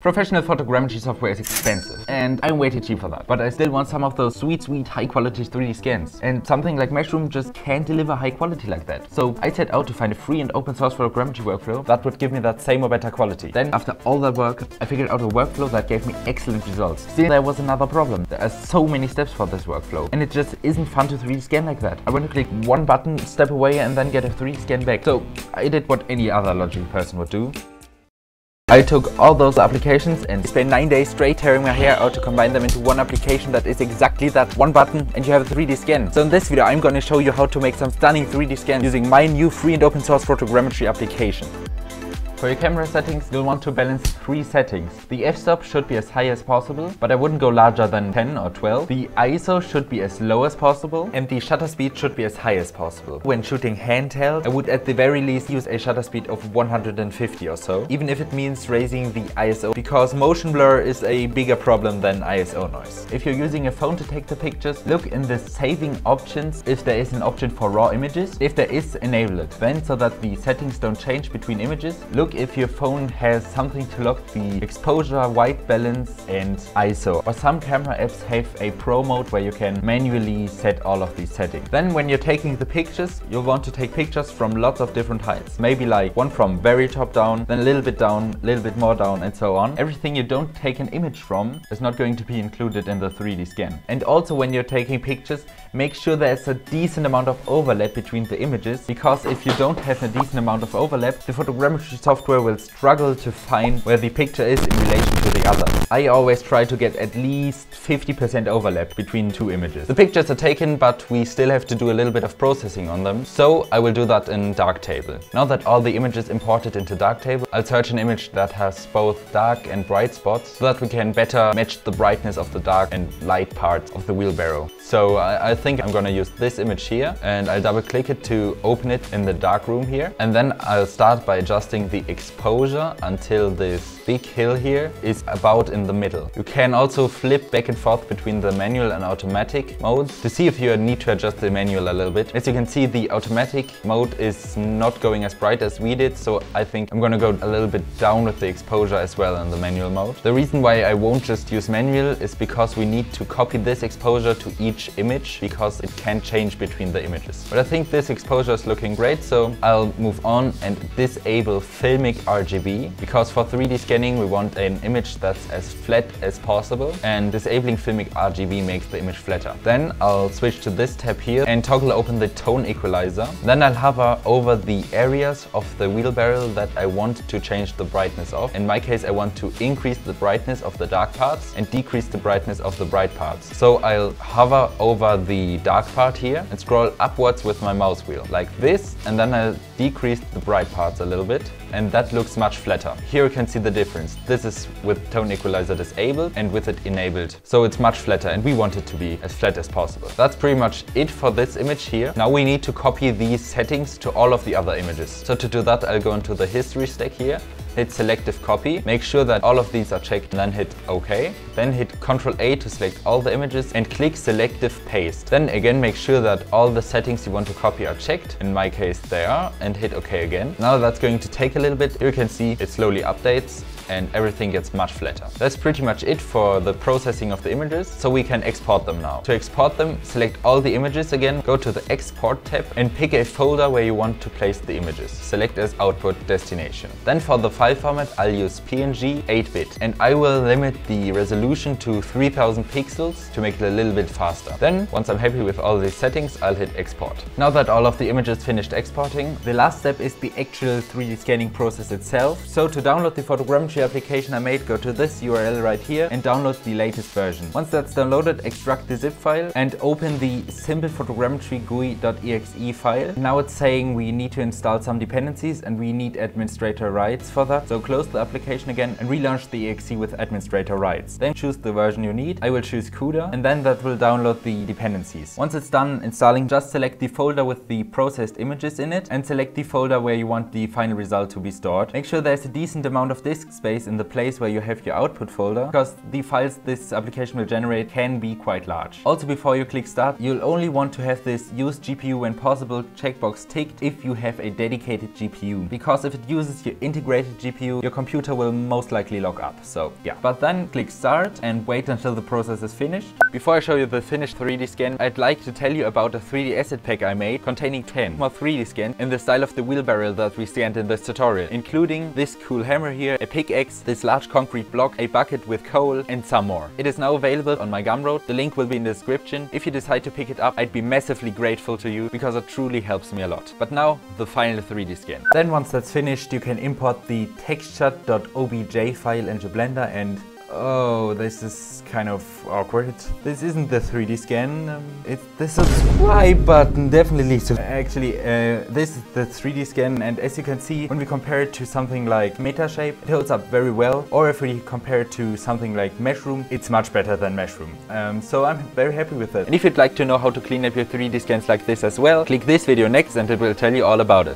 Professional photogrammetry software is expensive and I'm way too cheap for that. But I still want some of those sweet, sweet high quality 3D scans. And something like Meshroom just can't deliver high quality like that. So I set out to find a free and open source photogrammetry workflow that would give me that same or better quality. Then after all that work, I figured out a workflow that gave me excellent results. Still there was another problem. There are so many steps for this workflow and it just isn't fun to 3D scan like that. I want to click one button, step away and then get a 3D scan back. So I did what any other logical person would do. I took all those applications and spent 9 days straight tearing my hair out to combine them into one application that is exactly that one button and you have a 3D scan. So in this video I'm gonna show you how to make some stunning 3D scans using my new free and open source photogrammetry application. For your camera settings, you'll want to balance three settings. The f-stop should be as high as possible, but I wouldn't go larger than 10 or 12. The ISO should be as low as possible, and the shutter speed should be as high as possible. When shooting handheld, I would at the very least use a shutter speed of 150 or so, even if it means raising the ISO, because motion blur is a bigger problem than ISO noise. If you're using a phone to take the pictures, look in the saving options if there is an option for raw images. If there is, enable it. Then, so that the settings don't change between images, look look if your phone has something to lock the exposure, white balance and ISO. Or some camera apps have a pro mode where you can manually set all of these settings. Then when you're taking the pictures, you'll want to take pictures from lots of different heights. Maybe like one from very top down, then a little bit down, a little bit more down and so on. Everything you don't take an image from is not going to be included in the 3D scan. And also when you're taking pictures, make sure there's a decent amount of overlap between the images because if you don't have a decent amount of overlap, the photogrammetry software will struggle to find where the picture is in relation to the other. I always try to get at least 50% overlap between two images. The pictures are taken, but we still have to do a little bit of processing on them, so I will do that in Darktable. Now that all the images imported into Darktable, I'll search an image that has both dark and bright spots so that we can better match the brightness of the dark and light parts of the wheelbarrow. So I, I think I'm gonna use this image here and I'll double click it to open it in the dark room here. And then I'll start by adjusting the exposure until this big hill here is about in the middle. You can also flip back and forth between the manual and automatic modes to see if you need to adjust the manual a little bit. As you can see the automatic mode is not going as bright as we did so I think I'm gonna go a little bit down with the exposure as well in the manual mode. The reason why I won't just use manual is because we need to copy this exposure to each image because it can change between the images. But I think this exposure is looking great so I'll move on and disable filmic RGB because for 3D scanning we want an image that's as flat as possible and disabling filmic RGB makes the image flatter. Then I'll switch to this tab here and toggle open the tone equalizer. Then I'll hover over the areas of the wheelbarrow that I want to change the brightness of. In my case I want to increase the brightness of the dark parts and decrease the brightness of the bright parts. So I'll hover over the dark part here and scroll upwards with my mouse wheel like this and then I'll decrease the bright parts a little bit and that looks much flatter. Here you can see the difference. This is with tone equalizer disabled and with it enabled. So it's much flatter and we want it to be as flat as possible. That's pretty much it for this image here. Now we need to copy these settings to all of the other images. So to do that I'll go into the history stack here hit selective copy, make sure that all of these are checked and then hit OK. Then hit Ctrl A to select all the images and click selective paste. Then again make sure that all the settings you want to copy are checked, in my case they are, and hit OK again. Now that's going to take a little bit, you can see it slowly updates and everything gets much flatter. That's pretty much it for the processing of the images, so we can export them now. To export them, select all the images again, go to the Export tab and pick a folder where you want to place the images. Select as output destination. Then for the file format, I'll use PNG 8-bit and I will limit the resolution to 3000 pixels to make it a little bit faster. Then, once I'm happy with all these settings, I'll hit export. Now that all of the images finished exporting, the last step is the actual 3D scanning process itself. So to download the photogrammetry application I made, go to this URL right here and download the latest version. Once that's downloaded, extract the zip file and open the simple photogrammetry GUI.exe file. Now it's saying we need to install some dependencies and we need administrator rights for that. So close the application again and relaunch the exe with administrator rights. Then choose the version you need. I will choose CUDA and then that will download the dependencies. Once it's done installing, just select the folder with the processed images in it and select the folder where you want the final result to be stored. Make sure there's a decent amount of disk space space in the place where you have your output folder because the files this application will generate can be quite large. Also before you click start, you'll only want to have this use GPU when possible checkbox ticked if you have a dedicated GPU because if it uses your integrated GPU, your computer will most likely lock up. So yeah, but then click start and wait until the process is finished. Before I show you the finished 3D scan, I'd like to tell you about a 3D asset pack I made containing 10 more 3D scans in the style of the wheelbarrow that we scanned in this tutorial, including this cool hammer here, a pickaxe, this large concrete block, a bucket with coal and some more. It is now available on my Gumroad, the link will be in the description. If you decide to pick it up, I'd be massively grateful to you because it truly helps me a lot. But now, the final 3D scan. Then once that's finished, you can import the texture.obj file into Blender and Oh, this is kind of awkward. This isn't the 3D scan. Um, it's the subscribe button, definitely. So actually, uh, this is the 3D scan, and as you can see, when we compare it to something like Metashape, it holds up very well. Or if we compare it to something like Meshroom, it's much better than Meshroom. Um, so I'm very happy with it. And if you'd like to know how to clean up your 3D scans like this as well, click this video next and it will tell you all about it.